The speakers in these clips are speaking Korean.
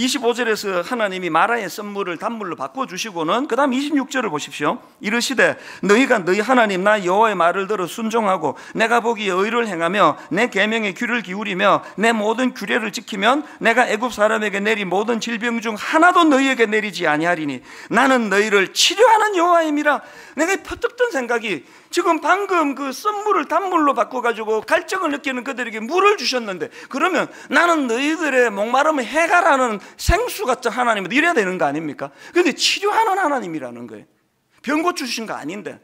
25절에서 하나님이 마라의 선물을 단물로 바꿔주시고는 그 다음 26절을 보십시오. 이르시되 너희가 너희 하나님 나 여호와의 말을 들어 순종하고 내가 보기에 의를 행하며 내 계명에 귀를 기울이며 내 모든 규례를 지키면 내가 애굽 사람에게 내리 모든 질병 중 하나도 너희에게 내리지 아니하리니 나는 너희를 치료하는 여호와임이라. 내가 퍼뜩 든 생각이 지금 방금 그 썸물을 단물로 바꿔가지고 갈증을 느끼는 그들에게 물을 주셨는데 그러면 나는 너희들의 목마름을 해가라는 생수 같은 하나님이 이래야 되는 거 아닙니까? 근데 치료하는 하나님이라는 거예요. 병 고쳐주신 거 아닌데.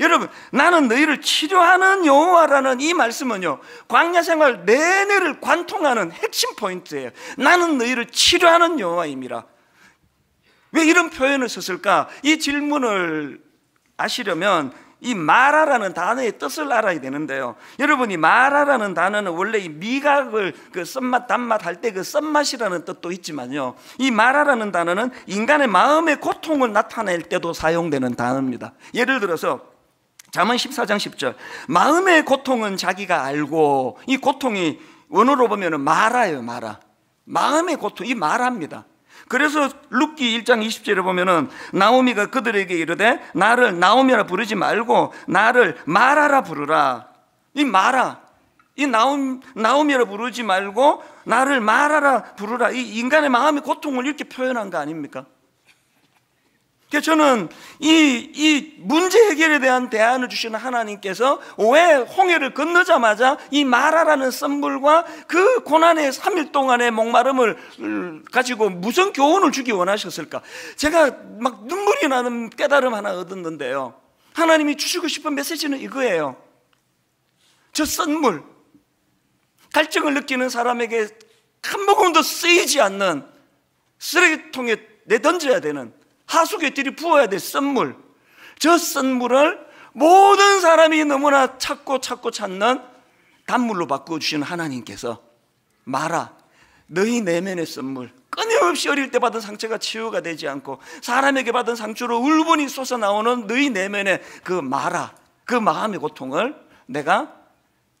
여러분, 나는 너희를 치료하는 여호와라는 이 말씀은요, 광야 생활 내내를 관통하는 핵심 포인트예요. 나는 너희를 치료하는 여호와임이라. 왜 이런 표현을 썼을까? 이 질문을 아시려면 이 마라라는 단어의 뜻을 알아야 되는데요. 여러분이 마라라는 단어는 원래 이 미각을 그 썸맛 단맛 할 때그 썸맛이라는 뜻도 있지만요. 이 마라라는 단어는 인간의 마음의 고통을 나타낼 때도 사용되는 단어입니다. 예를 들어서 잠언 14장 10절 마음의 고통은 자기가 알고 이 고통이 원어로 보면 마라예요 마라 마음의 고통 이 마라입니다 그래서 룻기 1장 20절에 보면은 나오미가 그들에게 이르되 나를 나오미라 부르지 말고 나를 마라라 부르라. 이 마라. 이 나옴, 나오미라 부르지 말고 나를 마라라 부르라. 이 인간의 마음의 고통을 이렇게 표현한 거 아닙니까? 그래서 저는 이, 이 문제 해결에 대한 대안을 주시는 하나님께서 왜 홍해를 건너자마자 이 마라라는 썸물과 그 고난의 3일 동안의 목마름을 가지고 무슨 교훈을 주기 원하셨을까? 제가 막 눈물이 나는 깨달음 하나 얻었는데요. 하나님이 주시고 싶은 메시지는 이거예요. 저 썬물, 갈증을 느끼는 사람에게 한 모금도 쓰이지 않는 쓰레기통에 내던져야 되는 하수개들이 부어야 될 썬물. 저 썬물을 모든 사람이 너무나 찾고 찾고 찾는 단물로 바꿔주시는 하나님께서 말아 너희 내면의 썬물 끊임없이 어릴 때 받은 상처가 치유가 되지 않고 사람에게 받은 상처로 울분이 솟아나오는 너희 내면의 그 마라 그 마음의 고통을 내가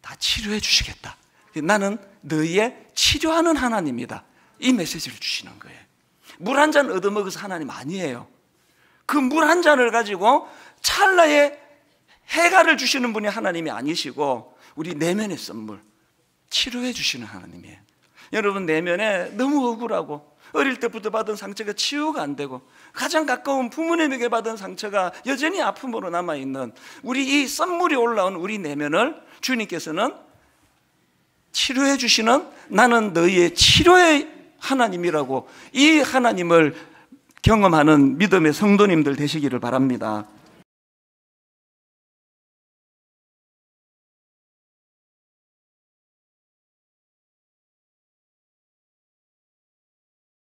다 치료해 주시겠다. 나는 너희의 치료하는 하나님이다. 이 메시지를 주시는 거예요 물 한 잔 얻어먹어서 하나님 아니에요. 그 물 한 잔을 가지고 찰나에 해가를 주시는 분이 하나님이 아니시고 우리 내면의 선물 치료해 주시는 하나님이에요. 여러분 내면에 너무 억울하고 어릴 때부터 받은 상처가 치유가 안 되고 가장 가까운 부모님에게 받은 상처가 여전히 아픔으로 남아 있는 우리 이 썸물이 올라온 우리 내면을 주님께서는 치료해 주시는 나는 너희의 치료의 하나님이라고 이 하나님을 경험하는 믿음의 성도님들 되시기를 바랍니다.